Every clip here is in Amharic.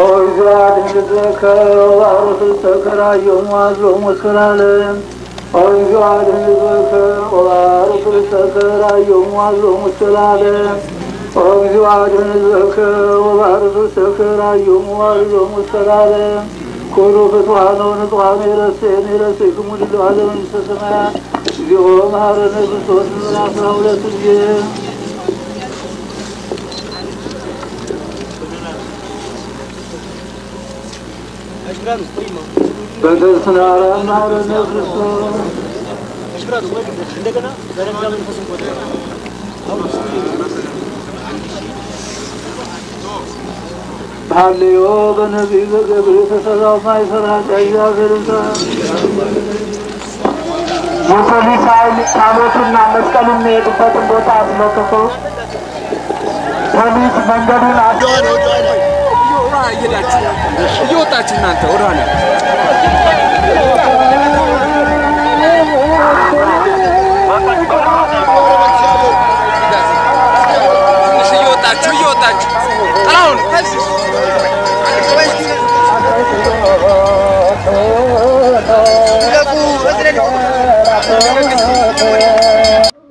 ኦይዛድንዘከ ወባሩትተከራየሙ አዝሎሙ እስከ ለዓለም ኦይዛድንዘከ ወባሩትተከራየሙ አዝሎሙ እስከ ለዓለም ኦይዛድንዘከ ወባሩትተከራየሙ አዝሎሙ እስከ ለዓለም ኩሉ ፍትዋነ ወንጽዋነ ይረሴን ይረሴክሙ ድለዋለ መንግሥተ ሰማያት እግዚኦ መሐረነ ክርስቶስ ምን አስራ ሁለት ጊዜ Gradu, stojimo. Będę znalazł na rynku. Gradu, ndegana, zareklamy na posłuchu. भाल्यो बनबीब के वृत सदा माई सदा चाहिया फिर मुसली साहिल सामो सुन नामस कलम में एक पत्र बोता आप लोगों को पुलिस मंदिर में आते हैं አስ እየወጣችሁ እናንተ ወደኋላ እየወጣችሁ እየወጣችሁ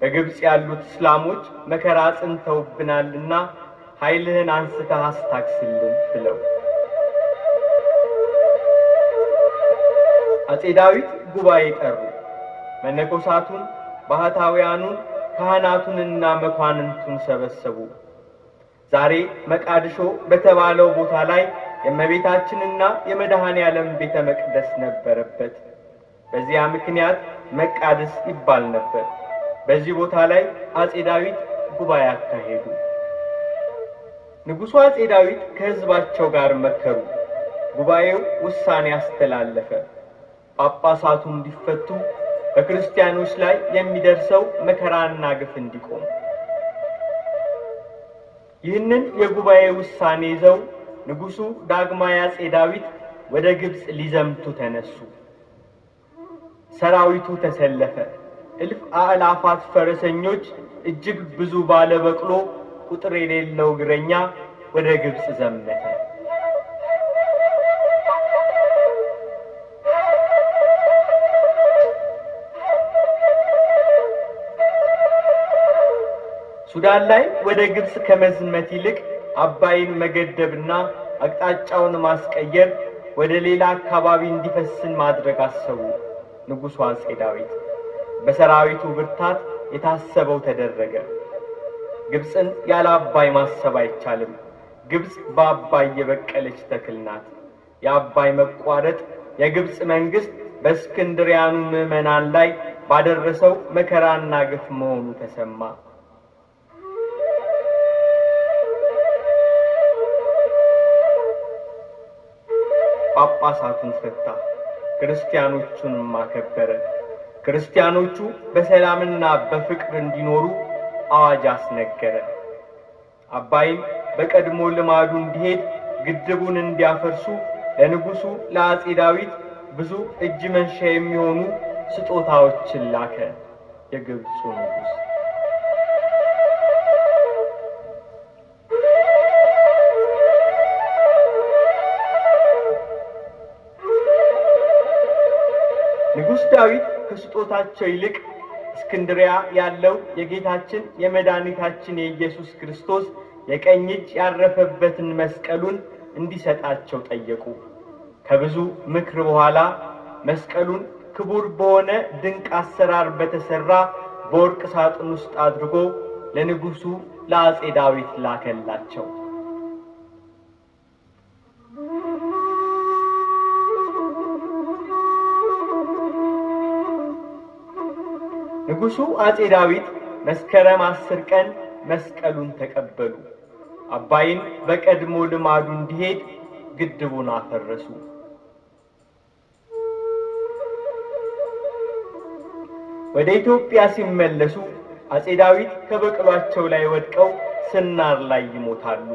በግብፅ ያሉት እስላሞች መከራ ጽንተውብናልና ኃይልህን አንስተህ አስታክስልን ብለው አጼ ዳዊት ጉባኤ ጠሩ። መነኮሳቱን፣ ባህታውያኑን፣ ካህናቱንና መኳንንቱን ሰበሰቡ። ዛሬ መቃድሾ በተባለው ቦታ ላይ የእመቤታችንና የመድኃኔ ዓለም ቤተ መቅደስ ነበረበት። በዚያ ምክንያት መቃድስ ይባል ነበር። በዚህ ቦታ ላይ አጼ ዳዊት ጉባኤ አካሄዱ። ንጉሡ አጼ ዳዊት ከሕዝባቸው ጋር መከሩ። ጉባኤው ውሳኔ አስተላለፈ። ጳጳሳቱ እንዲፈቱ፣ በክርስቲያኖች ላይ የሚደርሰው መከራና ግፍ እንዲቆም። ይህንን የጉባኤ ውሳኔ ይዘው ንጉሡ ዳግማዊ አጼ ዳዊት ወደ ግብፅ ሊዘምቱ ተነሱ። ሰራዊቱ ተሰለፈ። እልፍ አእላፋት ፈረሰኞች፣ እጅግ ብዙ ባለ በቅሎ፣ ቁጥር የሌለው እግረኛ ወደ ግብፅ ዘመተ። ሱዳን ላይ ወደ ግብፅ ከመዝመት ይልቅ አባይን መገደብና አቅጣጫውን ማስቀየር ወደ ሌላ አካባቢ እንዲፈስን ማድረግ አሰቡ ንጉሡ አጼ ዳዊት። በሰራዊቱ ብርታት የታሰበው ተደረገ። ግብፅን ያለ አባይ ማሰብ አይቻልም። ግብፅ በአባይ የበቀለች ተክል ናት። የአባይ መቋረጥ የግብፅ መንግሥት በእስክንድሪያኑ ምዕመናን ላይ ባደረሰው መከራና ግፍ መሆኑ ተሰማ። ጳጳሳቱን ፈታ፣ ክርስቲያኖቹንም አከበረ። ክርስቲያኖቹ በሰላምና በፍቅር እንዲኖሩ አዋጅ አስነገረ። አባይን በቀድሞ ልማዱ እንዲሄድ ግድቡን እንዲያፈርሱ ለንጉሡ ለአጼ ዳዊት ብዙ እጅ መንሻ የሚሆኑ ስጦታዎችን ላከ። የግብፁ ንጉሥ ንጉሥ ዳዊት ከስጦታቸው ይልቅ እስክንድሪያ ያለው የጌታችን የመድኃኒታችን የኢየሱስ ክርስቶስ የቀኝ እጅ ያረፈበትን መስቀሉን እንዲሰጣቸው ጠየቁ። ከብዙ ምክር በኋላ መስቀሉን ክቡር በሆነ ድንቅ አሰራር በተሰራ በወርቅ ሳጥን ውስጥ አድርጎ ለንጉሡ ለአጼ ዳዊት ላከላቸው። ንጉሡ አጼ ዳዊት መስከረም አስር ቀን መስቀሉን ተቀበሉ። አባይን በቀድሞ ልማዱ እንዲሄድ ግድቡን አፈረሱ። ወደ ኢትዮጵያ ሲመለሱ አጼ ዳዊት ከበቅሏቸው ላይ ወድቀው ስናር ላይ ይሞታሉ።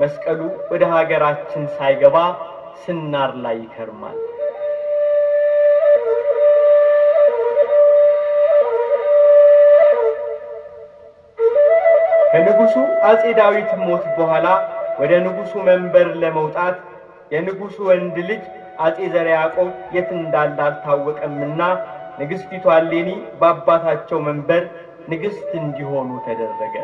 መስቀሉ ወደ ሀገራችን ሳይገባ ስናር ላይ ይከርማል። ከንጉሡ አጼ ዳዊት ሞት በኋላ ወደ ንጉሡ መንበር ለመውጣት የንጉሡ ወንድ ልጅ አጼ ዘርዓ ያዕቆብ የት እንዳለ አልታወቀምና ንግሥቲቱ እሌኒ በአባታቸው መንበር ንግሥት እንዲሆኑ ተደረገ።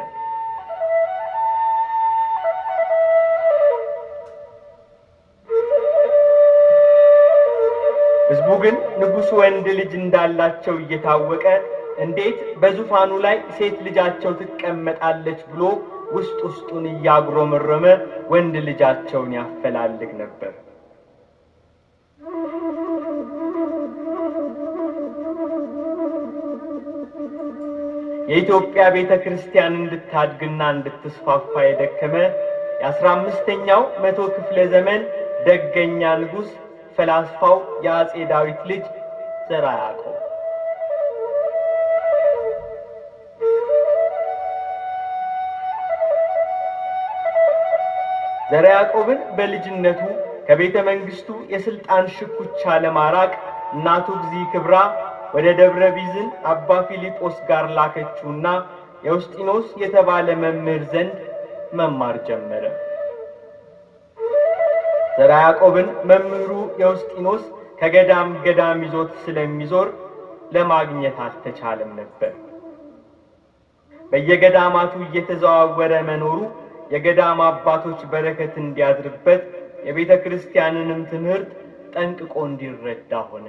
ሕዝቡ ግን ንጉሡ ወንድ ልጅ እንዳላቸው እየታወቀ እንዴት በዙፋኑ ላይ ሴት ልጃቸው ትቀመጣለች ብሎ ውስጥ ውስጡን እያጉረመረመ ወንድ ልጃቸውን ያፈላልግ ነበር። የኢትዮጵያ ቤተ ክርስቲያን እንድታድግና እንድትስፋፋ የደከመ የአስራ አምስተኛው መቶ ክፍለ ዘመን ደገኛ ንጉሥ ፈላስፋው የአጼ ዳዊት ልጅ ዘርዓ ያዕቆብ ዘርዓ ያዕቆብን በልጅነቱ ከቤተ መንግሥቱ የሥልጣን ሽኩቻ ለማራቅ እናቱ እግዚ ክብራ ወደ ደብረ ቢዝን አባ ፊልጶስ ጋር ላከችውና የውስጢኖስ የተባለ መምህር ዘንድ መማር ጀመረ። ዘርዓ ያዕቆብን መምህሩ የውስጢኖስ ከገዳም ገዳም ይዞት ስለሚዞር ለማግኘት አልተቻለም ነበር። በየገዳማቱ እየተዘዋወረ መኖሩ የገዳም አባቶች በረከት እንዲያድርበት የቤተ ክርስቲያንንም ትምህርት ጠንቅቆ እንዲረዳ ሆነ።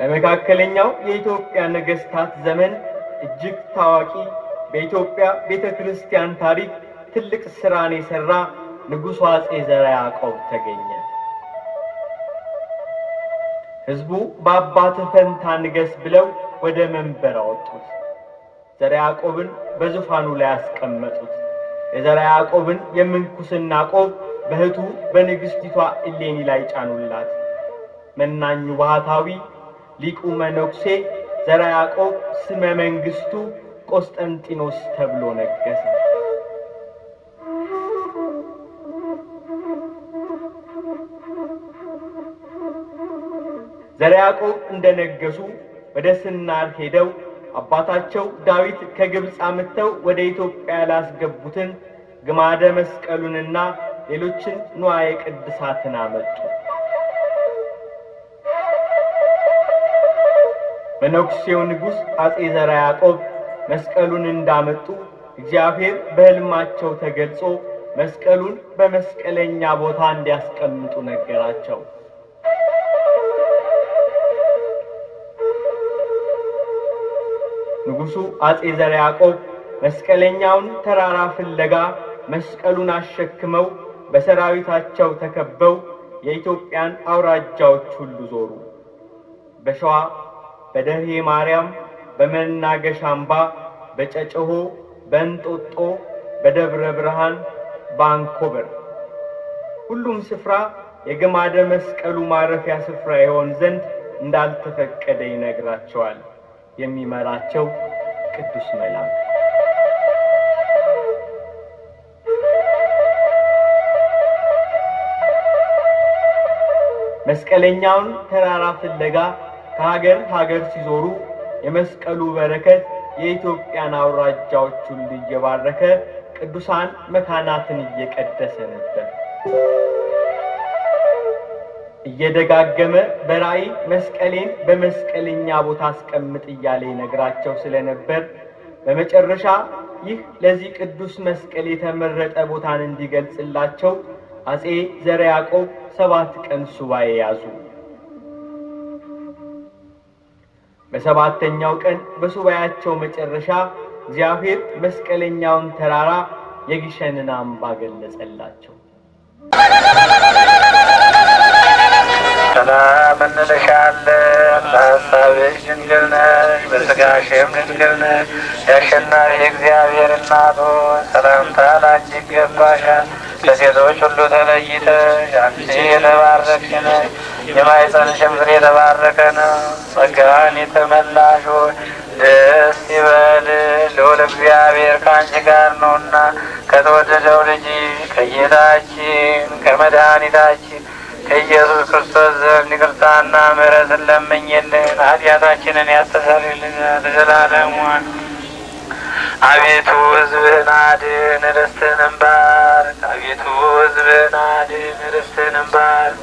በመካከለኛው የኢትዮጵያ ነገሥታት ዘመን እጅግ ታዋቂ በኢትዮጵያ ቤተ ክርስቲያን ታሪክ ትልቅ ሥራን የሠራ ንጉሡ አጼ ዘርዓ ያዕቆብ ተገኘ። ሕዝቡ በአባትህ ፈንታ ንገስ ብለው ወደ መንበር አወጡት። ዘርዓ ያዕቆብን በዙፋኑ ላይ ያስቀመጡት። የዘርዓ ያዕቆብን የምንኩስና ቆብ በእህቱ በንግሥቲቷ እሌኒ ላይ ጫኑላት። መናኙ ባህታዊ ሊቁ መነኩሴ ዘርዓ ያዕቆብ ስመ መንግሥቱ ቆስጠንጢኖስ ተብሎ ነገሰ። ዘርዓ ያዕቆብ እንደነገሱ ወደ ስናር ሄደው አባታቸው ዳዊት ከግብፅ አምጥተው ወደ ኢትዮጵያ ያላስገቡትን ግማደ መስቀሉንና ሌሎችን ንዋየ ቅድሳትን አመጡ። መነኩሴው ንጉሥ አጼ ዘርዓ ያዕቆብ መስቀሉን እንዳመጡ እግዚአብሔር በሕልማቸው ተገልጾ መስቀሉን በመስቀለኛ ቦታ እንዲያስቀምጡ ነገራቸው። ንጉሡ አጼ ዘርዓ ያዕቆብ መስቀለኛውን ተራራ ፍለጋ መስቀሉን አሸክመው በሰራዊታቸው ተከበው የኢትዮጵያን አውራጃዎች ሁሉ ዞሩ። በሸዋ በደርሄ ማርያም፣ በመናገሻ አምባ፣ በጨጨሆ፣ በእንጦጦ፣ በደብረ ብርሃን፣ በአንኮበር ሁሉም ስፍራ የግማደ መስቀሉ ማረፊያ ስፍራ ይሆን ዘንድ እንዳልተፈቀደ ይነግራቸዋል። የሚመራቸው ቅዱስ መልአክ መስቀለኛውን ተራራ ፍለጋ ከሀገር ሀገር ሲዞሩ የመስቀሉ በረከት የኢትዮጵያን አውራጃዎች ሁሉ እየባረከ ቅዱሳን መካናትን እየቀደሰ ነበር። እየደጋገመ በራእይ መስቀሌን በመስቀለኛ ቦታ አስቀምጥ እያለ ይነግራቸው ስለነበር በመጨረሻ ይህ ለዚህ ቅዱስ መስቀል የተመረጠ ቦታን እንዲገልጽላቸው አጼ ዘርዓ ያዕቆብ ሰባት ቀን ሱባኤ ያዙ። በሰባተኛው ቀን በሱባኤያቸው መጨረሻ እግዚአብሔር መስቀለኛውን ተራራ የግሸንን አምባ ገለጸላቸው። እንልሻለን። በሐሳብሽ ድንግል ነሽ፣ በሥጋሽም ድንግል ነሽ። የአሸናፊ እግዚአብሔር እናት ሆይ ሰላምታ ላንቺ ይገባሻል። ከሴቶች ሁሉ ተለይተሽ አንቺ የተባረክሽ ነሽ፣ የማኅፀንሽም ፍሬ የተባረከ ነው። ጸጋን የተመላሽ ደስ ይበልሽ፣ ልዑል እግዚአብሔር ከአንቺ ጋር ነውና ከተወደደው ልጅ ከጌታችን ከመድኃኒታችን ከኢየሱስ ክርስቶስ ዘንድ ይቅርታና ምሕረትን ለምኝልን ኃጢአታችንን ያስተሰርይልን ለዘላለሙ አቤቱ ሕዝብህን አድን ርስትህንም ባርክ። አቤቱ ሕዝብህን አድን ርስትህንም ባርክ።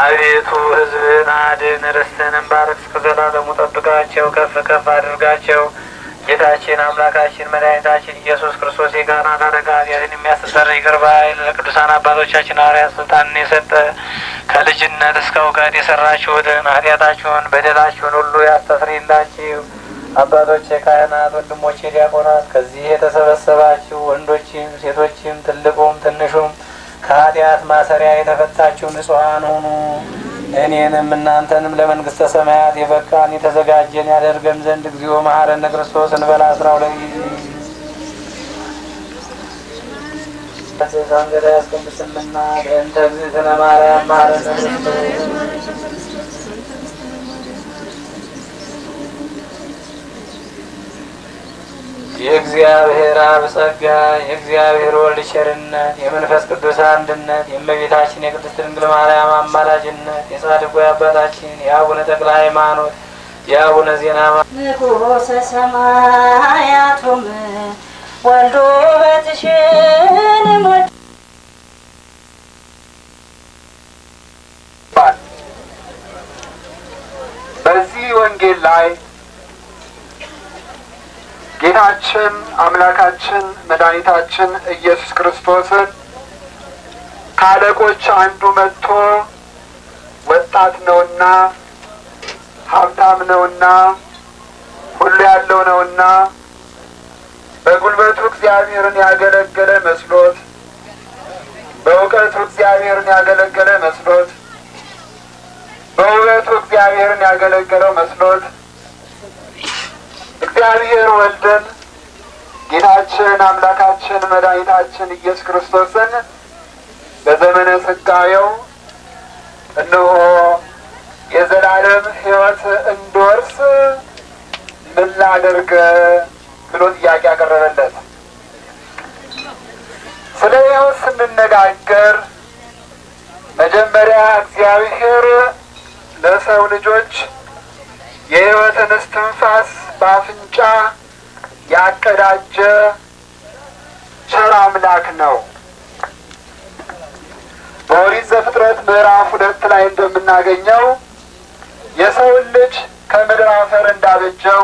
አቤቱ ሕዝብህን አድን ርስትህንም ባርክ። እስከ ዘላለሙ ጠብቃቸው፣ ከፍ ከፍ አድርጋቸው። ጌታችን አምላካችን መድኃኒታችን ኢየሱስ ክርስቶስ የካህናት አለቃ ኃጢአትን የሚያስተሰርይ ይቅር ለቅዱሳን አባቶቻችን ሐዋርያት ስልጣንን የሰጠ ከልጅነት እስከ እውቀት የሰራችሁትን ኃጢአታችሁን በደላችሁን ሁሉ ያስተስርይላችሁ። አባቶች የካህናት ወንድሞች ዲያቆናት ከዚህ የተሰበሰባችሁ ወንዶችም ሴቶችም ትልቁም ትንሹም ከኃጢአት ማሰሪያ የተፈታችሁ ንጹሐን ሁኑ። እኔንም እናንተንም ለመንግስተ ሰማያት የበቃን የተዘጋጀን ያደርገን ዘንድ እግዚኦ መሐረነ ክርስቶስ እንበላ አስራ ሁለት ጊዜ መሐረነ ክርስቶስ የእግዚአብሔር አብ ጸጋ የእግዚአብሔር ወልድ ቸርነት የመንፈስ ቅዱስ አንድነት የእመቤታችን የቅድስት ድንግል ማርያም አማላጅነት የጻድቁ የአባታችን የአቡነ ተክለ ሃይማኖት የአቡነ ዜና ወልዶ በትሽን ሞት በዚህ ወንጌል ላይ ጌታችን አምላካችን መድኃኒታችን ኢየሱስ ክርስቶስን ከአለቆች አንዱ መጥቶ ወጣት ነውና ሀብታም ነውና ሁሉ ያለው ነውና በጉልበቱ እግዚአብሔርን ያገለገለ መስሎት በእውቀቱ እግዚአብሔርን ያገለገለ መስሎት በውበቱ እግዚአብሔርን ያገለገለው መስሎት እግዚአብሔር ወልደን ጌታችን አምላካችን መድኃኒታችን ኢየሱስ ክርስቶስን በዘመነ ስጋዌው እነሆ የዘላለም ሕይወት እንድወርስ ምን ላደርግ ብሎ ጥያቄ ያቀረበለት። ስለ ሕይወት ስንነጋገር መጀመሪያ እግዚአብሔር ለሰው ልጆች የሕይወትን እስትንፋስ በአፍንጫ ያቀዳጀ ቸር አምላክ ነው። በኦሪት ዘፍጥረት ምዕራፍ ሁለት ላይ እንደምናገኘው የሰውን ልጅ ከምድር አፈር እንዳበጀው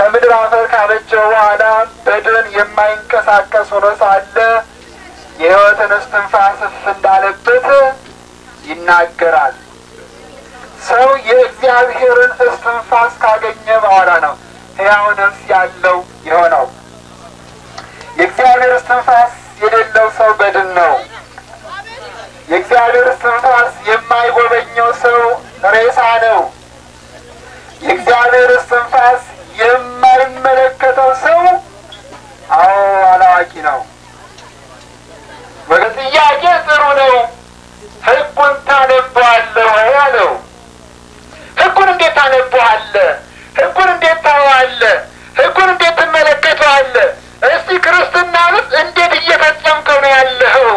ከምድር አፈር ካበጀው በኋላ በድን የማይንቀሳቀስ ሆኖ ሳለ የሕይወትን እስትንፋስ እፍ እንዳለበት ይናገራል። ሰው የእግዚአብሔርን እስትንፋስ ካገኘ በኋላ ነው ሕያው ነፍስ ያለው የሆነው። የእግዚአብሔር እስትንፋስ የሌለው ሰው በድን ነው። የእግዚአብሔር እስትንፋስ የማይጎበኘው ሰው ሬሳ ነው። የእግዚአብሔር እስትንፋስ የማይመለከተው ነው። ጥያቄ ጥሩ ነው። ህጉን ታነበዋለህ ያለው ህጉን እንዴት ታነበዋለህ? ህጉን እንዴት ታየዋለህ? ህጉን እንዴት ትመለከተዋለህ? እስቲ ክርስትና ውስጥ እንዴት እየፈጸምከው ነው ያለኸው?